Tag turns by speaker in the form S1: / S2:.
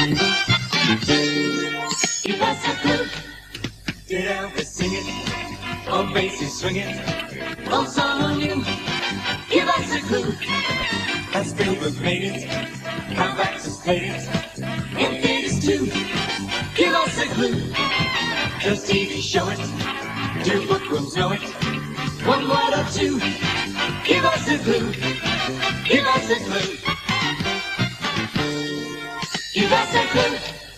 S1: Give us a clue. Did Elvis sing it? Or Basie swing it? Oh, someone new. Give us a clue. Has Spielberg made it? Have actors played it? In theaters too. Give us a clue. Does TV show it? Do bookrooms know it? One word or two. Give us a clue. Liebe sind